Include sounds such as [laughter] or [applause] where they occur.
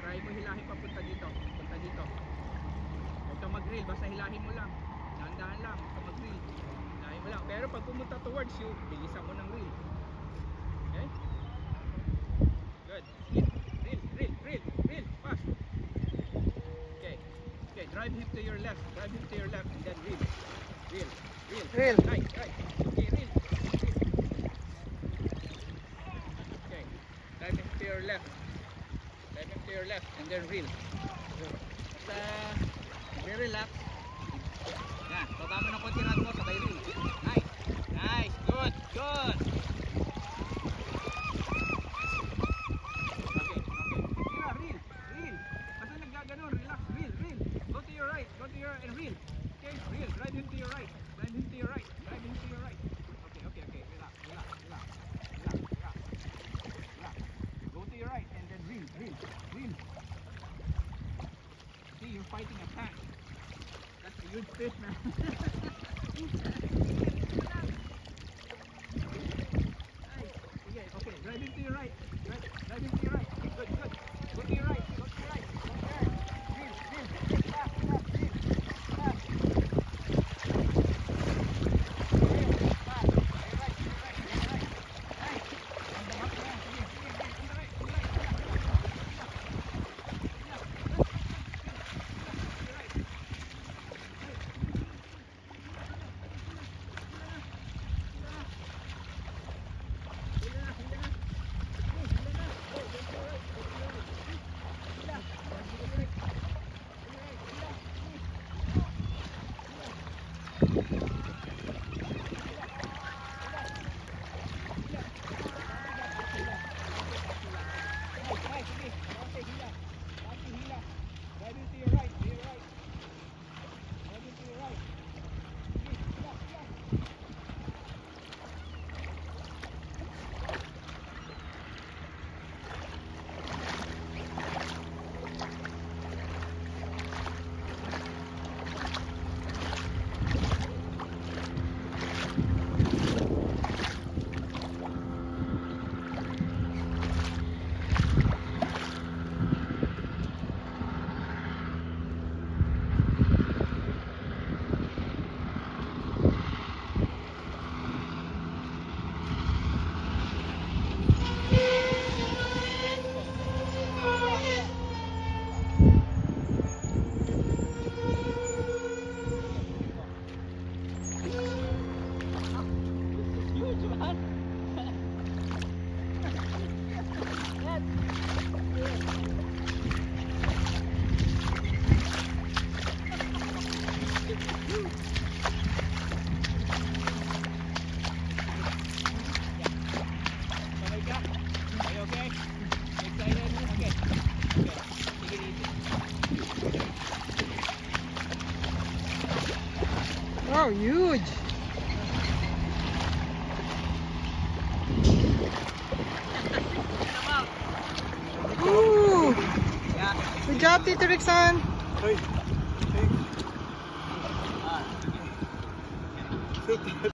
try mo hilahin papunta dito punta dito huwag kang mag grill basta hilahin mo lang dahan-dahan lang huwag kang mag grill hilahin mo lang pero pag pumunta towards you bilisan mo ng reel okay good reel reel reel reel fast okay okay drive him to your left drive him to your left and then reel reel reel reel right right okay reel okay drive him to your left Diving to your left and then reel. Uh, very relaxed. Yan, fighting a pack. That's a huge fish, man. [laughs] are huge. Ooh. Good job, Tito Rixon. Hey.